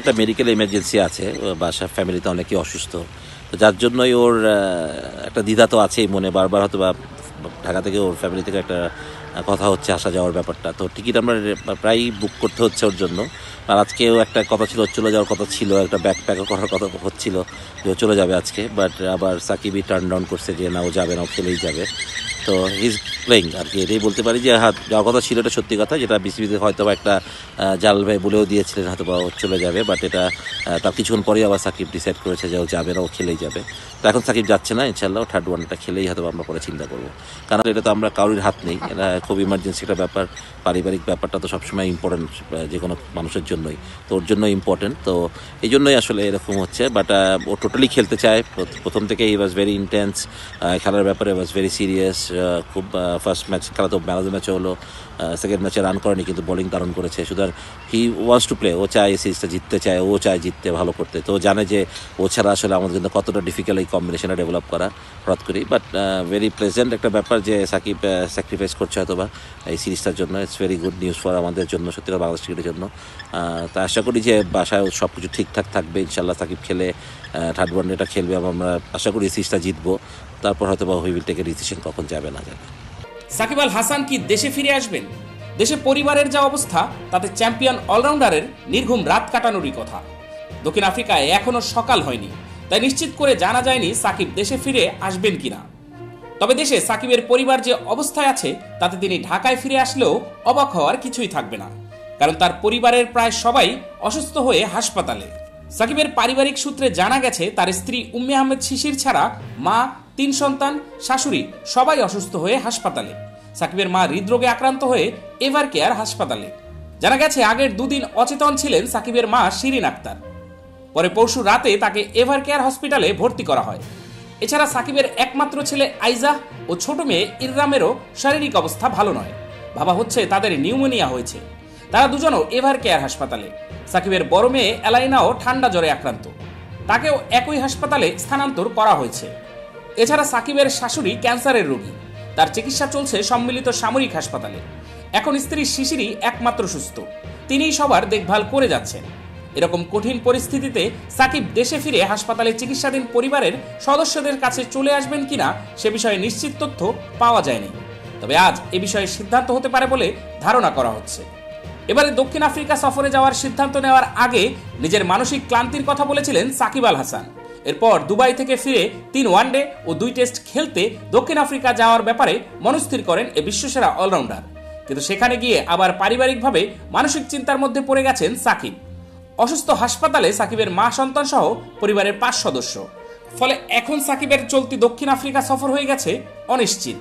একটা medical emergency আছে বাসা ফ্যামিলিতে অনেকেই অসুস্থ। তো যার জন্যই ওর একটা দ্বিধা তো আছেই মনে, বারবার হয়তো বা ঢাকা থেকে ওর ফ্যামিলি থেকে একটা কথা হচ্ছে আসা যাওয়ার ব্যাপারটা। তো টিকিট আমরা প্রায়ই বুক করতে হচ্ছে ওর জন্য। আর আজকেও একটা কথা ছিল, চলে যাওয়ার কথা ছিল, একটা ব্যাগ প্যাকও করার কথা হচ্ছিল যে চলে যাবে আজকে। বাট আবার সাকিবই টার্ন ডাউন করছে যে না, ও যাবে না, ও খেলেই যাবে। তো হিজ প্লেইং আর কি। এটাই বলতে পারি যে হাত যাওয়ার কথা ছিল এটা সত্যি কথা, যেটা বিসিবিতে হয়তো বা একটা জাল ভাই বলেও দিয়েছিলেন হয়তো বা চলে যাবে বাট এটা তার কিছুক্ষণ পরেই আবার সাকিব ডিসাইড করেছে যে ও যাবে না, ও খেলেই যাবে। তো এখন সাকিব যাচ্ছে না ইনশাল্লাহ থার্ড ওয়ানটা খেলেই হয়তো আমরা পরে চিন্তা করব। কারণ এটা তো আমরা কারোর হাত নেই, এটা খুব ইমার্জেন্সি একটা ব্যাপার, পারিবারিক ব্যাপারটা তো সবসময় ইম্পর্টেন্ট যে কোনো মানুষের জন্যই। তো ওর জন্য ইম্পর্টেন্ট তো এই জন্যই আসলে এরকম হচ্ছে বাট ও টোটালি খেলতে চায় প্রথম থেকে ই ওয়াজ ভেরি ইন্টেন্স খেলার ব্যাপারে ওয়াজ ভেরি সিরিয়াস খুব ফার্স্ট ম্যাচ খেলা তো ম্যান অফ দ্য ম্যাচে হলো সেকেন্ড ম্যাচে রান করেনি কিন্তু বোলিং দারুণ করেছে। সুতরাং হি ওয়ান্স টু প্লে ও চায় এই সিরিজটা জিততে চায়, ও চায় জিততে ভালো করতে। তো জানে যে ও ছাড়া আসলে আমাদের জন্য কতটা ডিফিকাল্ট এই কম্বিনেশনটা ডেভেলপ করা হঠাৎ করি। বাট ভেরি প্লেজেন্ট একটা ব্যাপার যে সাকিব স্যাক্রিফাইস করছে হয়তো বা এই সিরিজটার জন্য। It's very good news for আমাদের জন্য, সত্যি কথা বাংলাদেশ ক্রিকেটের জন্য। তা আশা করি যে বাসায় সব কিছু ঠিকঠাক থাকবে ইনশাল্লাহ সাকিব খেলে থার্ড ওয়ানডেটা খেলবে। আমরা আশা করি সিরিজটা জিতবো। তারপর হয়তো বা হুইল টেকের ডিসিশন কখন যাবে, না যাবে। সাকিব আল হাসান কি দেশে ফিরে আসবেন? দেশে পরিবারের যা অবস্থা, তাতে চ্যাম্পিয়ন অলরাউন্ডারের নির্ঘুম রাত কাটানোরই কথা। দক্ষিণ আফ্রিকায় এখনও সকাল হয়নি, তাই নিশ্চিত করে জানা যায়নি সাকিব দেশে ফিরে আসবেন কিনা। তবে দেশে সাকিবের পরিবার যে অবস্থায় আছে, তাতে তিনি ঢাকায় ফিরে আসলেও অবাক হওয়ার কিছুই থাকবে না, কারণ তার পরিবারের প্রায় সবাই অসুস্থ হয়ে হাসপাতালে। সাকিবের পারিবারিক সূত্রে জানা গেছে, তার স্ত্রী উম্মে আহমেদ শিশির ছাড়া মা, তিন সন্তান, শাশুড়ি সবাই অসুস্থ হয়ে হাসপাতালে। সাকিবের মা হৃদরোগে আক্রান্ত হয়ে এভার কেয়ার হাসপাতালে। জানা গেছে, আগের দুদিন অচেতন ছিলেন সাকিবের মা শিরিন আক্তার। পরে পরশু রাতে তাকে এভার কেয়ার হসপিটালে ভর্তি করা হয়। এছাড়া সাকিবের একমাত্র ছেলে আইজা ও ছোট মেয়ে ইররামেরও শারীরিক অবস্থা ভালো নয়। ভাবা হচ্ছে তাদের নিউমোনিয়া হয়েছে। তারা দুজনও এভার কেয়ার হাসপাতালে। সাকিবের বড় মেয়ে এলাইনাও ঠান্ডা জ্বরে আক্রান্ত। তাকেও একই হাসপাতালে স্থানান্তর করা হয়েছে। এছাড়া সাকিবের শাশুড়ি ক্যান্সারের রোগী। তার চিকিৎসা চলছে সম্মিলিত সামরিক হাসপাতালে। এখন স্ত্রী শিশিরই একমাত্র সুস্থ। তিনিই সবার দেখভাল করে যাচ্ছেন। এরকম কঠিন পরিস্থিতিতে সাকিব দেশে ফিরে হাসপাতালে চিকিৎসাধীন পরিবারের সদস্যদের কাছে চলে আসবেন কিনা সে বিষয়ে নিশ্চিত তথ্য পাওয়া যায়নি। তবে আজ এ বিষয়ে সিদ্ধান্ত হতে পারে বলে ধারণা করা হচ্ছে। এবারে দক্ষিণ আফ্রিকা সফরে যাওয়ার সিদ্ধান্ত নেওয়ার আগে নিজের মানসিক ক্লান্তির কথা বলেছিলেন সাকিব আল হাসান। এরপর দুবাই থেকে ফিরে তিন ওয়ানডে ও দুই টেস্ট খেলতে দক্ষিণ আফ্রিকা যাওয়ার ব্যাপারে মনস্থির করেন এ বিশ্বসেরা অলরাউন্ডার। কিন্তু সেখানে গিয়ে আবার পারিবারিকভাবে মানসিক চিন্তার মধ্যে পড়ে গেছেন সাকিব। অসুস্থ হাসপাতালে সাকিবের মা সন্তান সহ পরিবারের পাঁচ সদস্য। ফলে এখন সাকিবের চলতি দক্ষিণ আফ্রিকা সফর হয়ে গেছে অনিশ্চিত।